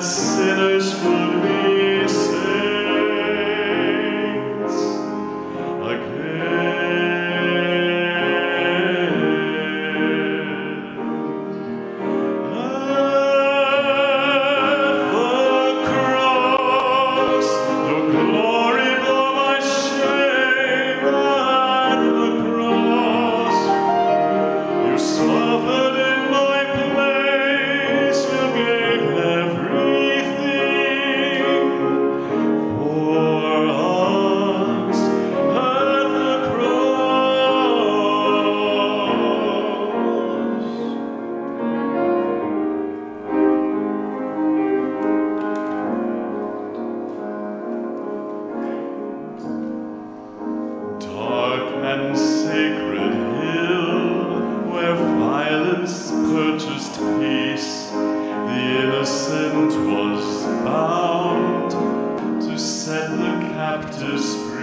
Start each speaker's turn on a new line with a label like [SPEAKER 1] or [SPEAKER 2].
[SPEAKER 1] sinners will. sacred hill where violence purchased peace. The innocent was bound to set the captives free.